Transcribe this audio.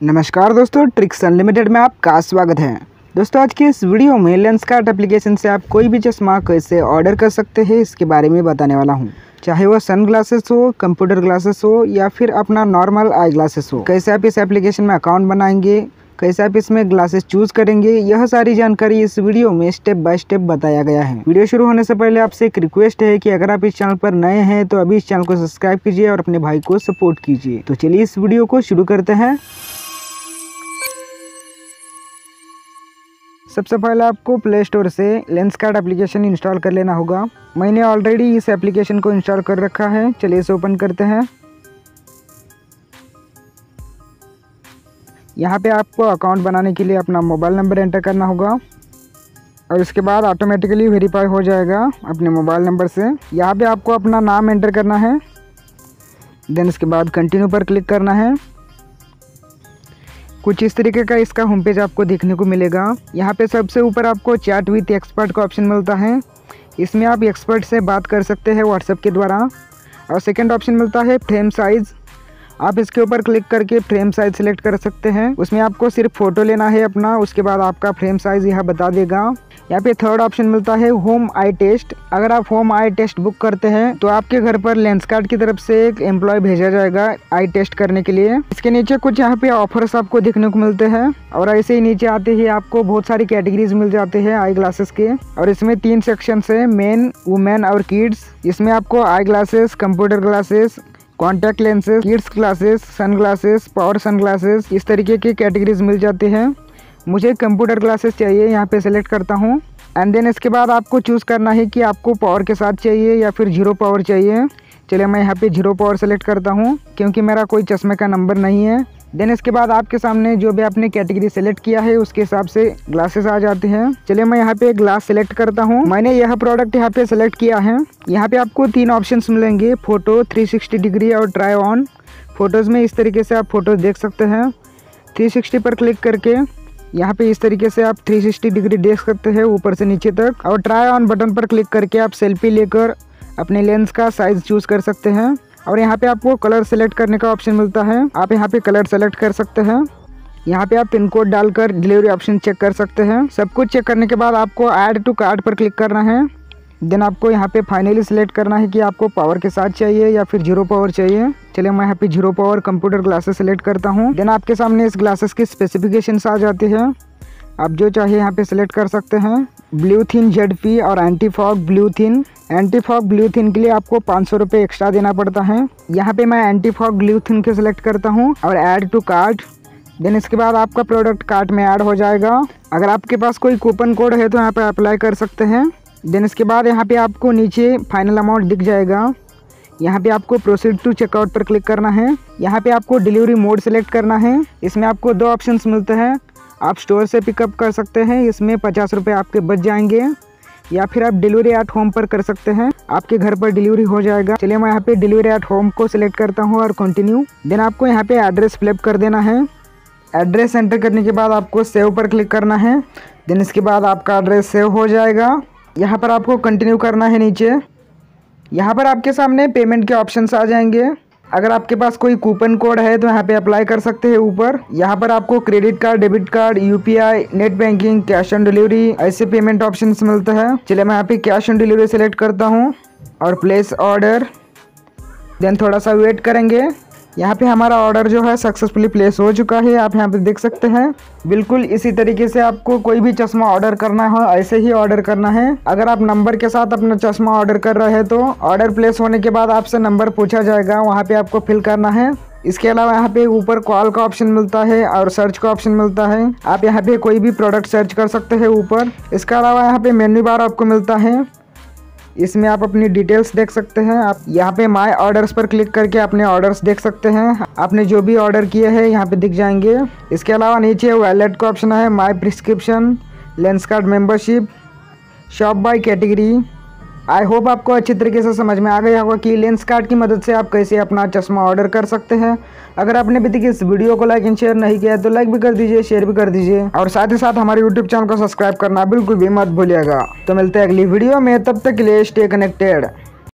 नमस्कार दोस्तों tricks unlimited में आपका स्वागत है। दोस्तों, आज के इस वीडियो में लेंस कार्ट एप्लीकेशन से आप कोई भी चश्मा कैसे ऑर्डर कर सकते हैं, इसके बारे में बताने वाला हूँ। चाहे वो सन ग्लासेस हो कंप्यूटर ग्लासेस हो, या फिर अपना नॉर्मल आई ग्लासेस हो। कैसे आप इस एप्लीकेशन में अकाउंट बनाएँगे, कैसे आप इसमें ग्लासेस चूज़ करेंगे, यह सारी जानकारी इस वीडियो में स्टेप बाय स्टेप बताया गया है। वीडियो शुरू होने से पहले आपसे एक रिक्वेस्ट है कि अगर आप इस चैनल पर नए हैं तो अभी इस चैनल को सब्सक्राइब कीजिए और अपने भाई को सपोर्ट कीजिए। तो चलिए इस वीडियो को शुरू करते हैं। सबसे पहले आपको प्ले स्टोर से लेंस कार्ड एप्लीकेशन इंस्टॉल कर लेना होगा। मैंने ऑलरेडी इस एप्लीकेशन को इंस्टॉल कर रखा है। चलिए इसे ओपन करते हैं। यहाँ पे आपको अकाउंट बनाने के लिए अपना मोबाइल नंबर एंटर करना होगा। और इसके बाद ऑटोमेटिकली वेरीफाई हो जाएगा अपने मोबाइल नंबर से। यहाँ पे आपको अपना नाम एंटर करना है। देन इसके बाद कंटिन्यू पर क्लिक करना है। कुछ इस तरीके का इसका होम पेज आपको देखने को मिलेगा। यहाँ पे सबसे ऊपर आपको चैट विथ एक्सपर्ट का ऑप्शन मिलता है। इसमें आप एक्सपर्ट से बात कर सकते हैं व्हाट्सएप के द्वारा। और सेकंड ऑप्शन मिलता है फ्रेम साइज़ आप इसके ऊपर क्लिक करके फ्रेम साइज़ सेलेक्ट कर सकते हैं। उसमें आपको सिर्फ़ फ़ोटो लेना है अपना, उसके बाद आपका फ्रेम साइज़ यह बता देगा। यहाँ पे थर्ड ऑप्शन मिलता है होम आई टेस्ट अगर आप होम आई टेस्ट बुक करते हैं तो आपके घर पर लेंस कार्ड की तरफ़ से एक एम्प्लॉय भेजा जाएगा आई टेस्ट करने के लिए। इसके नीचे कुछ यहाँ पे ऑफर्स आपको देखने को मिलते हैं। और ऐसे ही नीचे आते ही आपको बहुत सारी कैटेगरीज मिल जाते हैं आई ग्लासेस के। और इसमें तीन सेक्शन है मेन वुमेन और किड्स इसमें आपको eye glasses computer glasses contact lenses kids glasses sunglasses power sunglasses इस तरीके की कैटेगरीज मिल जाती है। मुझे कंप्यूटर ग्लासेस चाहिए, यहाँ पे सेलेक्ट करता हूँ। एंड देन इसके बाद आपको चूज़ करना है कि आपको पावर के साथ चाहिए या फिर ज़ीरो पावर चाहिए। चलिए मैं यहाँ पे ज़ीरो पावर सेलेक्ट करता हूँ, क्योंकि मेरा कोई चश्मे का नंबर नहीं है। देन इसके बाद आपके सामने जो भी आपने कैटेगरी सेलेक्ट किया है, उसके हिसाब से ग्लासेस आ जाते हैं। चलिए मैं यहाँ पे ग्लास सेलेक्ट करता हूँ। मैंने यह प्रोडक्ट यहाँ पे सेलेक्ट किया है। यहाँ पे आपको तीन ऑप्शंस मिलेंगे फ़ोटो 360 डिग्री और ट्राई ऑन फ़ोटोज़ में इस तरीके से आप फ़ोटो देख सकते हैं। 360 पर क्लिक करके यहाँ पे इस तरीके से आप 360 डिग्री देख सकते हैं, ऊपर से नीचे तक। और ट्राई ऑन बटन पर क्लिक करके आप सेल्फी लेकर अपने लेंस का साइज़ चूज़ कर सकते हैं। और यहाँ पे आपको कलर सेलेक्ट करने का ऑप्शन मिलता है। आप यहाँ पे कलर सेलेक्ट कर सकते हैं। यहाँ पे आप पिन कोड डालकर डिलीवरी ऑप्शन चेक कर सकते हैं। सब कुछ चेक करने के बाद आपको ऐड टू कार्ड पर क्लिक करना है। देन आपको यहाँ पे फाइनली सिलेक्ट करना है कि आपको पावर के साथ चाहिए या फिर ज़ीरो पावर चाहिए। चलिए मैं यहाँ पे zero power computer glasses select करता हूँ। देन आपके सामने इस ग्लासेस की स्पेसिफिकेशन आ जाती है। आप जो चाहिए यहाँ पे सिलेक्ट कर सकते हैं। ब्लू थिन जेड पी और anti fog blue thin anti fog blue thin के लिए आपको पाँच सौ रुपये एक्स्ट्रा देना पड़ता है। यहाँ पे मैं एंटी फॉग ब्लू थिन के सिलेक्ट करता हूँ और ऐड टू कार्ट देन इसके बाद आपका प्रोडक्ट कार्ट में ऐड हो जाएगा। अगर आपके पास कोई कूपन कोड है तो यहाँ पर अप्लाई कर सकते हैं। देन इसके बाद यहाँ पे आपको नीचे फाइनल अमाउंट दिख जाएगा। यहाँ पे आपको प्रोसीड टू चेकआउट पर क्लिक करना है। यहाँ पे आपको डिलीवरी मोड सेलेक्ट करना है। इसमें आपको दो ऑप्शंस मिलते हैं। आप स्टोर से पिकअप कर सकते हैं, इसमें पचास रुपये आपके बच जाएँगे। या फिर आप डिलीवरी एट होम पर कर सकते हैं, आपके घर पर डिलीवरी हो जाएगा। चलिए मैं यहाँ पे डिलीवरी एट होम को सिलेक्ट करता हूँ और कंटिन्यू देन आपको यहाँ पे एड्रेस फ्लिप कर देना है। एड्रेस एंटर करने के बाद आपको सेव पर क्लिक करना है। देन इसके बाद आपका एड्रेस सेव हो जाएगा। यहाँ पर आपको कंटिन्यू करना है नीचे। यहाँ पर आपके सामने पेमेंट के ऑप्शन आ जाएँगे। अगर आपके पास कोई कूपन कोड है तो यहाँ पे अप्लाई कर सकते हैं ऊपर। यहाँ पर आपको credit card debit card UPI net banking cash on delivery ऐसे पेमेंट ऑप्शन मिलते हैं। चलिए मैं यहाँ पे कैश ऑन डिलीवरी सेलेक्ट करता हूँ और प्लेस ऑर्डर देन थोड़ा सा वेट करेंगे। यहाँ पे हमारा ऑर्डर जो है सक्सेसफुली प्लेस हो चुका है, आप यहाँ पे देख सकते हैं। बिल्कुल इसी तरीके से आपको कोई भी चश्मा ऑर्डर करना हो, ऐसे ही ऑर्डर करना है। अगर आप नंबर के साथ अपना चश्मा ऑर्डर कर रहे हैं तो ऑर्डर प्लेस होने के बाद आपसे नंबर पूछा जाएगा, वहाँ पे आपको फिल करना है। इसके अलावा यहाँ पे ऊपर कॉल का ऑप्शन मिलता है और सर्च का ऑप्शन मिलता है। आप यहाँ पे कोई भी प्रोडक्ट सर्च कर सकते हैं ऊपर। इसके अलावा यहाँ पे मेन्यू बार आपको मिलता है। इसमें आप अपनी डिटेल्स देख सकते हैं। आप यहाँ पे माय ऑर्डर्स पर क्लिक करके अपने ऑर्डर्स देख सकते हैं। आपने जो भी ऑर्डर किए हैं, यहाँ पे दिख जाएँगे। इसके अलावा नीचे वैलेट का ऑप्शन है। My prescription Lenskart membership shop by category I hope आपको अच्छी तरीके से समझ में आ गया होगा कि लेंस कार्ड की मदद से आप कैसे अपना चश्मा ऑर्डर कर सकते हैं। अगर आपने अभी तक इस वीडियो को लाइक एंड शेयर नहीं किया तो लाइक भी कर दीजिए शेयर भी कर दीजिए। और साथ ही साथ हमारे यूट्यूब चैनल को सब्सक्राइब करना बिल्कुल भी मत भूलिएगा। तो मिलते हैं अगली वीडियो में, तब तक के लिए स्टे कनेक्टेड